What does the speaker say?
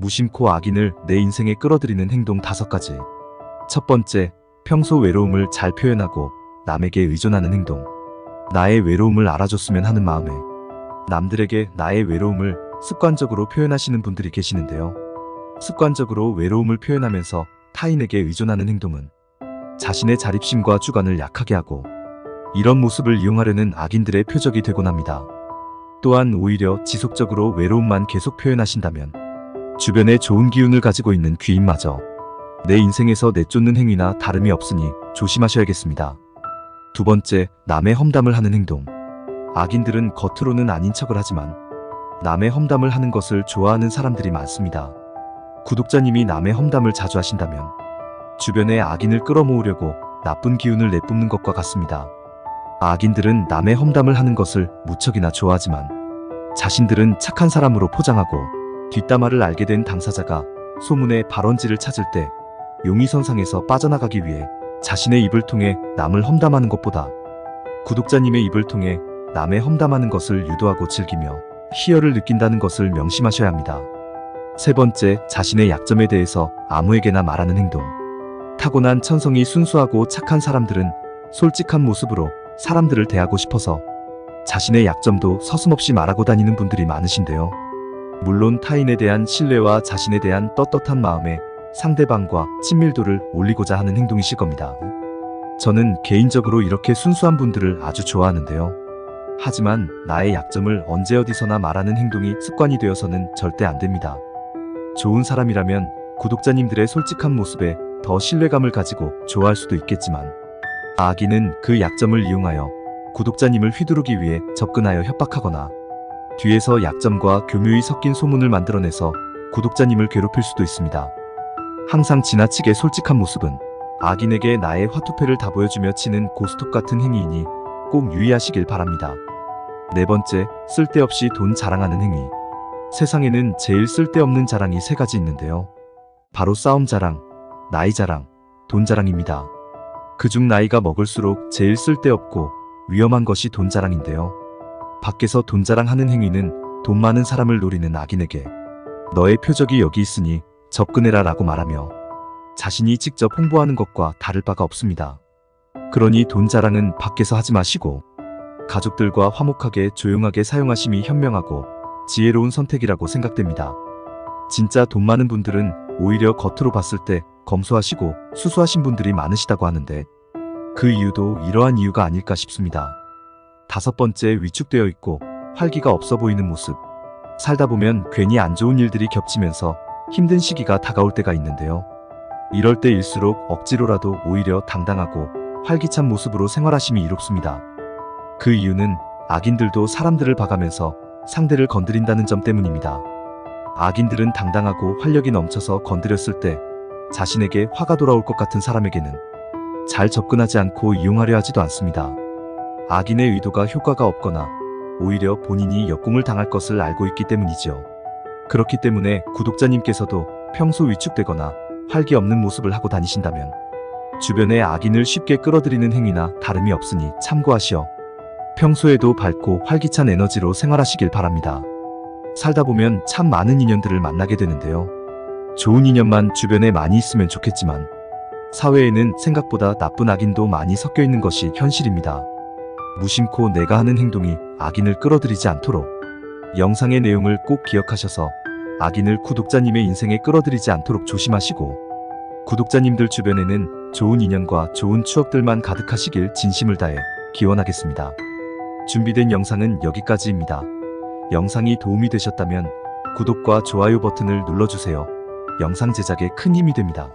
무심코 악인을 내 인생에 끌어들이는 행동 다섯 가지. 첫 번째, 평소 외로움을 잘 표현하고 남에게 의존하는 행동. 나의 외로움을 알아줬으면 하는 마음에 남들에게 나의 외로움을 습관적으로 표현하시는 분들이 계시는데요. 습관적으로 외로움을 표현하면서 타인에게 의존하는 행동은 자신의 자립심과 주관을 약하게 하고 이런 모습을 이용하려는 악인들의 표적이 되곤 합니다. 또한 오히려 지속적으로 외로움만 계속 표현하신다면 주변에 좋은 기운을 가지고 있는 귀인마저 내 인생에서 내쫓는 행위나 다름이 없으니 조심하셔야겠습니다. 두 번째, 남의 험담을 하는 행동. 악인들은 겉으로는 아닌 척을 하지만 남의 험담을 하는 것을 좋아하는 사람들이 많습니다. 구독자님이 남의 험담을 자주 하신다면 주변에 악인을 끌어모으려고 나쁜 기운을 내뿜는 것과 같습니다. 악인들은 남의 험담을 하는 것을 무척이나 좋아하지만 자신들은 착한 사람으로 포장하고 뒷담화를 알게 된 당사자가 소문의 발원지를 찾을 때 용의선상에서 빠져나가기 위해 자신의 입을 통해 남을 험담하는 것보다 구독자님의 입을 통해 남의 험담하는 것을 유도하고 즐기며 희열을 느낀다는 것을 명심하셔야 합니다. 세 번째, 자신의 약점에 대해서 아무에게나 말하는 행동. 타고난 천성이 순수하고 착한 사람들은 솔직한 모습으로 사람들을 대하고 싶어서 자신의 약점도 서슴없이 말하고 다니는 분들이 많으신데요. 물론 타인에 대한 신뢰와 자신에 대한 떳떳한 마음에 상대방과 친밀도를 올리고자 하는 행동이실 겁니다. 저는 개인적으로 이렇게 순수한 분들을 아주 좋아하는데요. 하지만 나의 약점을 언제 어디서나 말하는 행동이 습관이 되어서는 절대 안 됩니다. 좋은 사람이라면 구독자님들의 솔직한 모습에 더 신뢰감을 가지고 좋아할 수도 있겠지만 악인은 그 약점을 이용하여 구독자님을 휘두르기 위해 접근하여 협박하거나 뒤에서 약점과 교묘히 섞인 소문을 만들어내서 구독자님을 괴롭힐 수도 있습니다. 항상 지나치게 솔직한 모습은 악인에게 나의 화투패를 다 보여주며 치는 고스톱 같은 행위이니 꼭 유의하시길 바랍니다. 네 번째, 쓸데없이 돈 자랑하는 행위. 세상에는 제일 쓸데없는 자랑이 세 가지 있는데요. 바로 싸움 자랑, 나이 자랑, 돈 자랑입니다. 그중 나이가 먹을수록 제일 쓸데없고 위험한 것이 돈 자랑인데요. 밖에서 돈 자랑하는 행위는 돈 많은 사람을 노리는 악인에게 너의 표적이 여기 있으니 접근해라 라고 말하며 자신이 직접 홍보하는 것과 다를 바가 없습니다. 그러니 돈 자랑은 밖에서 하지 마시고 가족들과 화목하게 조용하게 사용하심이 현명하고 지혜로운 선택이라고 생각됩니다. 진짜 돈 많은 분들은 오히려 겉으로 봤을 때 검소하시고 수수하신 분들이 많으시다고 하는데 그 이유도 이러한 이유가 아닐까 싶습니다. 다섯 번째 위축되어 있고 활기가 없어 보이는 모습. 살다 보면 괜히 안 좋은 일들이 겹치면서 힘든 시기가 다가올 때가 있는데요. 이럴 때일수록 억지로라도 오히려 당당하고 활기찬 모습으로 생활하심이 이롭습니다. 그 이유는 악인들도 사람들을 봐가면서 상대를 건드린다는 점 때문입니다. 악인들은 당당하고 활력이 넘쳐서 건드렸을 때 자신에게 화가 돌아올 것 같은 사람에게는 잘 접근하지 않고 이용하려 하지도 않습니다. 악인의 의도가 효과가 없거나 오히려 본인이 역공을 당할 것을 알고 있기 때문이죠. 그렇기 때문에 구독자님께서도 평소 위축되거나 활기 없는 모습을 하고 다니신다면 주변에 악인을 쉽게 끌어들이는 행위나 다름이 없으니 참고하시어 평소에도 밝고 활기찬 에너지로 생활하시길 바랍니다. 살다 보면 참 많은 인연들을 만나게 되는데요. 좋은 인연만 주변에 많이 있으면 좋겠지만 사회에는 생각보다 나쁜 악인도 많이 섞여 있는 것이 현실입니다. 무심코 내가 하는 행동이 악인을 끌어들이지 않도록 영상의 내용을 꼭 기억하셔서 악인을 구독자님의 인생에 끌어들이지 않도록 조심하시고 구독자님들 주변에는 좋은 인연과 좋은 추억들만 가득하시길 진심을 다해 기원하겠습니다. 준비된 영상은 여기까지입니다. 영상이 도움이 되셨다면 구독과 좋아요 버튼을 눌러주세요. 영상 제작에 큰 힘이 됩니다.